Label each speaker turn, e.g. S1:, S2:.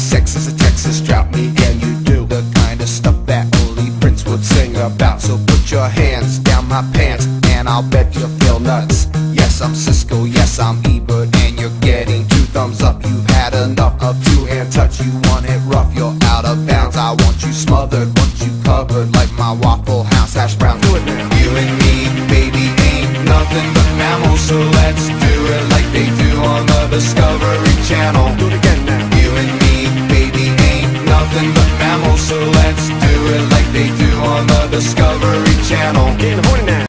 S1: sex is a Texas drought, me and you do the kind of stuff that only Prince would sing about. So put your hands down my pants, and I'll bet you feel nuts. Yes, I'm Siskel, yes, I'm Ebert, and you're getting two thumbs up. You've had enough of two-hand touch, you want it rough, you're out of bounds. I want you smothered, want you covered like my Waffle House hash brown. Do it now. You and me, baby, ain't nothing but mammals, so let's do it like they do on the Discovery Channel. Let's do it like they do on